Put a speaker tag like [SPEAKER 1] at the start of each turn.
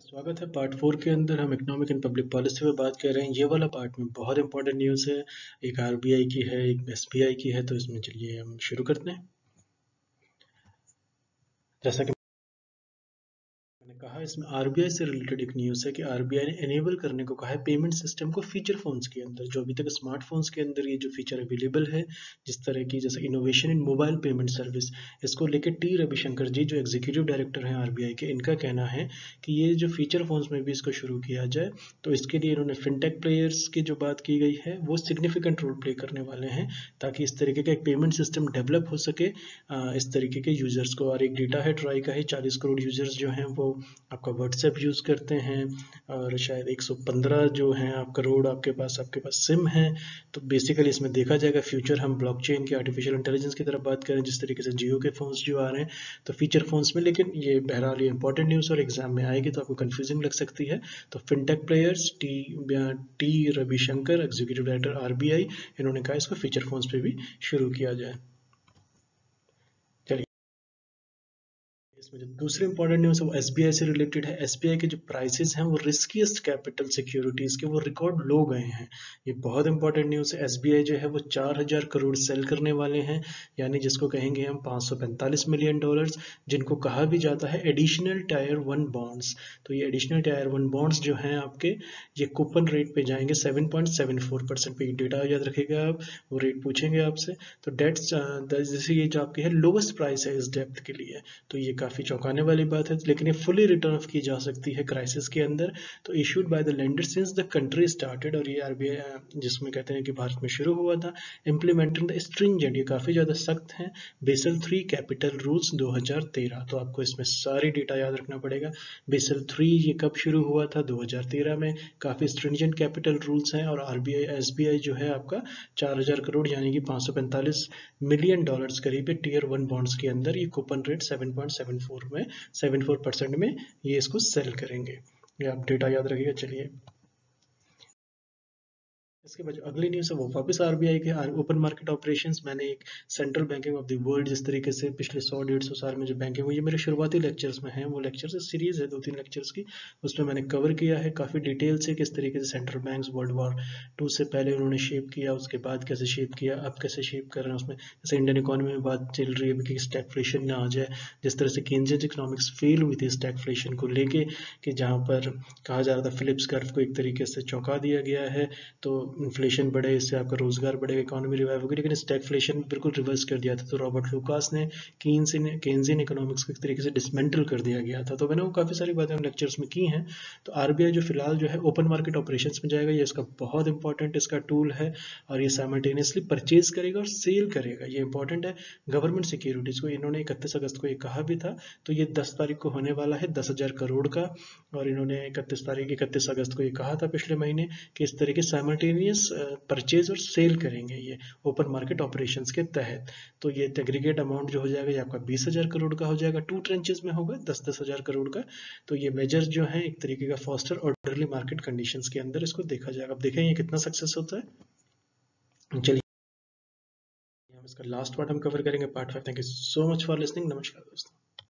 [SPEAKER 1] स्वागत है। Part four के अंदर हम इकोनॉमिक एंड पब्लिक पॉलिसी पे बात कर रहे हैं। ये वाला पार्ट में बहुत इंपॉर्टेंट न्यूज़ है। एक आरबीआई की है, एक एसबीआई की है तो इसमें चलिए हम शुरू करते हैं। जैसा कि कहा, इसमें आरबीआई से रिलेटेड एक न्यूज़ है कि आरबीआई ने एनेबल करने को कहा है पेमेंट सिस्टम को फीचर फोन्स के अंदर, जो अभी तक स्मार्टफोन्स के अंदर ये जो फीचर अवेलेबल है, जिस तरह की जैसे innovation in mobile payment service इसको लेकर टी रविशंकर जी, जो एग्जीक्यूटिव डायरेक्टर हैं आरबीआई के, इनका कहना है कि ये जो फीचर फोन्स में भी इसको शुरू किया जाए तो इसके लिए इन्होंने फिनटेक प्लेयर्स की जो बात की गई है, वो सिग्निफिकेंट रोल प्ले करने वाले हैं, ताकि इस तरीके का एक पेमेंट सिस्टम डेवलप हो सके। इस तरीके के यूज़र्स को, और एक डेटा है ट्राई का ही, चालीस करोड़ यूज़र्स जो हैं, वो आपका व्हाट्सएप यूज़ करते हैं और शायद 115 जो हैं आप करोड़ आपके पास आपके पास सिम है तो बेसिकली इसमें देखा जाएगा फ्यूचर हम ब्लॉकचेन के आर्टिफिशियल इंटेलिजेंस की तरफ़ बात करें, जिस तरीके से जियो के फ़ोन्स जो आ रहे हैं तो फीचर फ़ोन्स में, लेकिन ये बहरहाल ये इंपॉर्टेंट न्यूज़ और एग्ज़ाम में आएगी तो आपको कन्फ्यूजिंग लग सकती है। तो fintech players T T Ravishankar executive director RBI इन्होंने कहा इसको फीचर फोन्स पर भी शुरू किया जाए। इसमें जो दूसरी इंपॉर्टेंट न्यूज़ है, वो एस से रिलेटेड है। एसबीआई के जो प्राइसेस हैं, वो रिस्कीस्ट कैपिटल सिक्योरिटीज़ के वो रिकॉर्ड लो गए हैं। ये बहुत इंपॉर्टेंट न्यूज़ है। एसबीआई जो है, वो चार हज़ार करोड़ सेल करने वाले हैं। यानी जिसको कहेंगे हम पाँच मिलियन डॉलर्स जिनको कहा भी जाता है एडिशनल टायर वन बॉन्ड्स तो ये एडिशनल टायर वन बॉन्ड्स जो हैं आपके, ये कूपन रेट पे जाएँगे seven point seven four percent पे। डेटा याद रखेगा आप, वो रेट पूछेंगे आपसे। तो डेट्स जैसे ये जो आपकी है लोवेस्ट प्राइस है इस डेप्थ के लिए। तो ये काफ़ी काफ़ी चौंकाने वाली बात है, लेकिन ये फुली रिटर्न ऑफ़ की जा सकती है क्राइसिस के अंदर। तो issued by the lender since the country started और ये आरबीआई जिसमें कहते हैं कि भारत में शुरू हुआ था इम्प्लीमेंटिंग द स्ट्रिंजेंट ये काफ़ी ज़्यादा सख्त हैं। बेसल थ्री कैपिटल रूल्स 2013 तो आपको इसमें सारी डेटा याद रखना पड़ेगा। बेसल थ्री ये कब शुरू हुआ था? 2013 में। काफ़ी स्ट्रिंजेंट कैपिटल रूल्स हैं और आरबीआई एसबीआई जो है आपका 4000 करोड़, यानी कि 545 मिलियन डॉलर्स करीब टीयर वन बॉन्ड्स के अंदर ये कूपन रेट 7.74 में सेवन फोर परसेंट में ये इसको सेल करेंगे। ये आप डेटा याद रखिएगा, चलिए। इसके बाद अगली न्यूज़ है, वो वापस आरबीआई के ओपन मार्केट ऑपरेशंस मैंने एक central banking of the world जिस तरीके से पिछले सौ, डेढ़ सौ साल में जो बैंकिंग हुई है मेरे शुरुआती लेक्चर्स में है, वो लेक्चर्स सीरीज़ है दो तीन लेक्चर्स की, उसमें मैंने कवर किया है, काफ़ी डिटेल से किस तरीके से central bank world war two से पहले उन्होंने शेप किया, उसके बाद कैसे शेप किया, अब कैसे शेप कर रहे हैं, उसमें जैसे इंडियन इकोनॉमी में बात चल रही है कि स्टैगफ्लेशन ना आ जाए, जिस तरह से केंद्रीय इकोनॉमिक्स फेल हुई थी स्टैगफ्लेशन को लेके, कि जहाँ पर कहा जा रहा था फिलिप्स कर्व को एक तरीके से चौंका दिया गया है तो इन्फ्लेशन बढ़े, इससे आपका रोज़गार बढ़ेगा इकोनॉमी रिवाइव होगी, लेकिन स्टैगफ्लेशन बिल्कुल रिवर्स कर दिया था तो रॉबर्ट लुकास ने कीन्स केन्जियन इकोनॉमिक्स को एक तरीके से डिसमेंटल कर दिया गया था। तो मैंने वो काफ़ी सारी बातें लेक्चर्स में की हैं। तो आरबीआई जो फ़िलहाल जो है ओपन मार्केट ऑपरेशन में जाएगा, ये इसका बहुत इंपॉर्टेंट इसका टूल है और ये साइमल्टेनियसली परचेज करेगा और सेल करेगा। ये इंपॉर्टेंट है गवर्नमेंट सिक्योरिटीज़ को। इन्होंने इकतीस अगस्त को ये कहा भी था तो ये दस तारीख को होने वाला है, दस हज़ार करोड़ का। और इन्होंने इकतीस तारीख, इकतीस अगस्त को ये कहा था पिछले महीने कि इस तरीके साइमल्टेनियस परचेज और सेल करेंगे ये ओपन मार्केट ऑपरेशंस के तहत। तो ये एग्रीगेट अमाउंट जो हो जाएगा, ये आपका बीस हज़ार करोड़ का हो जाएगा। टू ट्रेंचेस में होगा दस दस हज़ार करोड़ का। तो ये मेजर जो है, एक तरीके का फॉस्टर ऑर्डरली मार्केट कंडीशन के अंदर इसको देखा जाएगा। अब देखें, ये कितना सक्सेस होता है। चलिए, हम इसका लास्ट पार्ट हम कवर करेंगे। Part five thank you so much for listening नमस्कार दोस्तों।